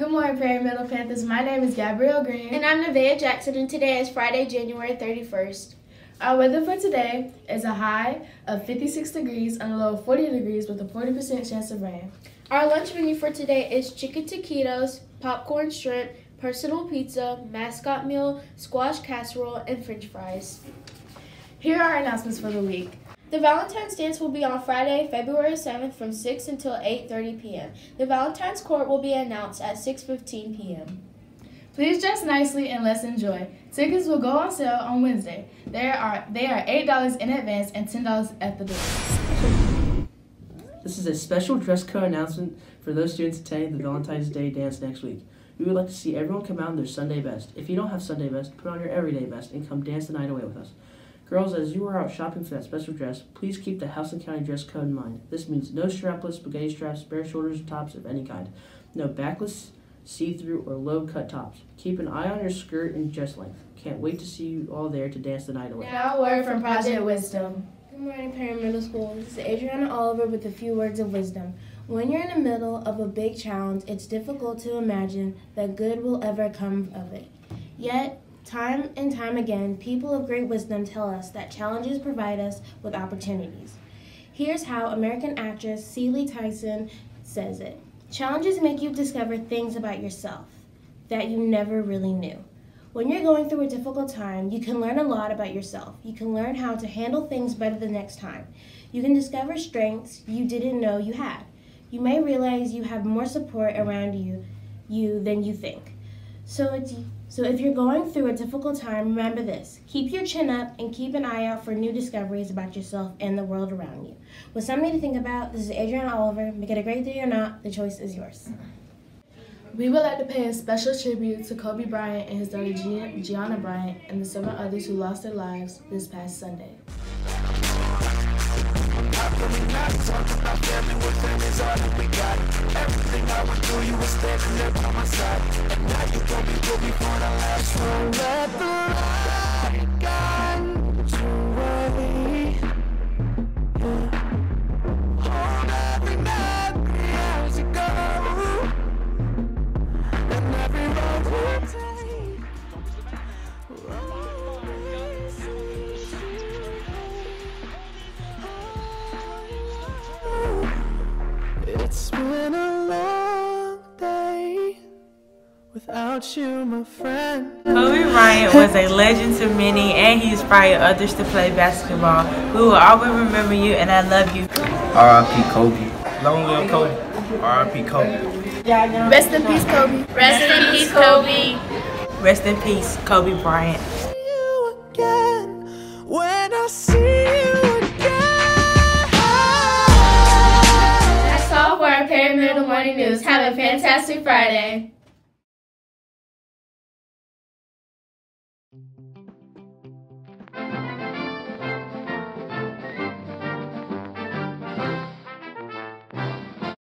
Good morning, Perry Middle Panthers. My name is Gabrielle Green. And I'm Nevaeh Jackson, and today is Friday, January 31st. Our weather for today is a high of 56 degrees and a low of 40 degrees with a 40% chance of rain. Our lunch menu for today is chicken taquitos, popcorn shrimp, personal pizza, mascot meal, squash casserole, and french fries. Here are our announcements for the week. The Valentine's dance will be on Friday, February 7th from 6 until 8:30 p.m. The Valentine's court will be announced at 6:15 p.m. Please dress nicely and let's enjoy. Tickets will go on sale on Wednesday. There are they are eight dollars in advance and ten dollars at the door. This is a special dress code announcement for those students attending the Valentine's Day dance next week. We would like to see everyone come out in their Sunday best. If you don't have Sunday best, put on your everyday best and come dance the night away with us. Girls, as you are out shopping for that special dress, please keep the Houston County dress code in mind. This means no strapless spaghetti straps, bare shoulders, tops of any kind. No backless, see-through, or low-cut tops. Keep an eye on your skirt and dress length. Can't wait to see you all there to dance the night away. Now word from Project Wisdom. Good morning, Perry Middle School. This is Adriana Oliver with a few words of wisdom. When you're in the middle of a big challenge, it's difficult to imagine that good will ever come of it. Yet, Time and time again, people of great wisdom tell us that challenges provide us with opportunities. Here's how American actress Cicely Tyson says it Challenges make you discover things about yourself that you never really knew. When you're going through a difficult time, you can learn a lot about yourself. You can learn how to handle things better the next time. You can discover strengths you didn't know you had. You may realize you have more support around you, you than you think. So it's so if you're going through a difficult time, remember this. Keep your chin up and keep an eye out for new discoveries about yourself and the world around you. With something to think about, this is Adriana Oliver. Make it a great day or not, the choice is yours. We would like to pay a special tribute to Kobe Bryant and his daughter Gianna Bryant and the seven others who lost their lives this past Sunday. Everything I went through, you were standing there by my side. And now you gon' be with me for the last one. Let the light It's been a long day without you, my friend. Kobe Bryant was a legend to many and he inspired others to play basketball. We will always remember you and I love you. R.I.P. Kobe. Long live Kobe. R.I.P. Kobe. Rest in peace, Kobe. Rest in peace, Kobe. Rest in peace, Kobe Bryant. News. Have a fantastic Friday.